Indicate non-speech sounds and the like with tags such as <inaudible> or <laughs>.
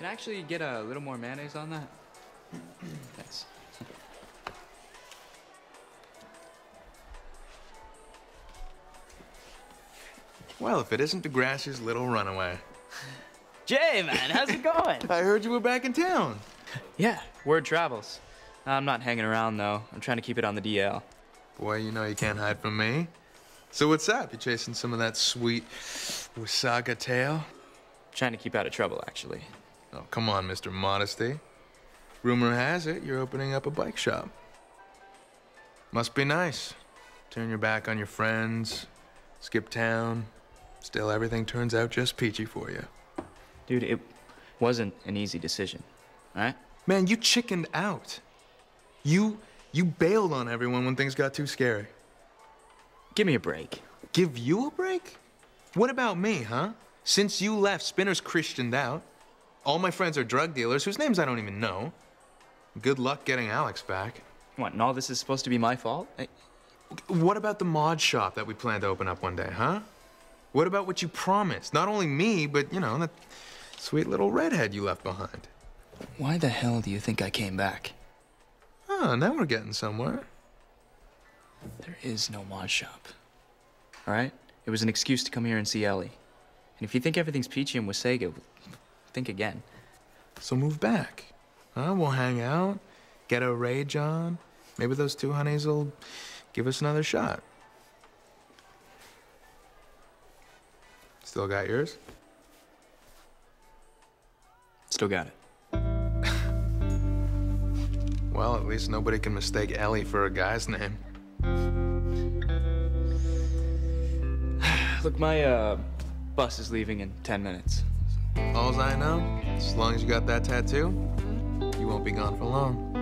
Can I actually get a little more mayonnaise on that? <clears throat> Thanks. Well, if it isn't Degrassi's little runaway. <laughs> Jay, man, how's it going? <laughs> I heard you were back in town. <laughs> yeah, word travels. I'm not hanging around though. I'm trying to keep it on the DL. Boy, you know you can't hide from me. So what's up? You chasing some of that sweet Wasaga tail? Trying to keep out of trouble, actually. Oh, come on, Mr. Modesty. Rumor has it you're opening up a bike shop. Must be nice. Turn your back on your friends, skip town. Still, everything turns out just peachy for you. Dude, it wasn't an easy decision, right? Man, you chickened out. You you bailed on everyone when things got too scary. Give me a break. Give you a break? What about me, huh? Since you left, Spinner's Christianed out. All my friends are drug dealers whose names I don't even know. Good luck getting Alex back. What, and all this is supposed to be my fault? I, What about the mod shop that we plan to open up one day, huh? What about what you promised? Not only me, but, you know, that sweet little redhead you left behind. why the hell do you think I came back? Oh, now we're getting somewhere. There is no mod shop. All right? It was an excuse to come here and see Ellie. And if you think everything's peachy in Wasaga, think again. So move back. Huh? We'll hang out, get a rage on. Maybe those two honeys will give us another shot. Still got yours? Still got it. <laughs> Well, at least nobody can mistake Ellie for a guy's name. <sighs> Look, my uh, bus is leaving in 10 minutes. Alls I know, as long as you got that tattoo, you won't be gone for long.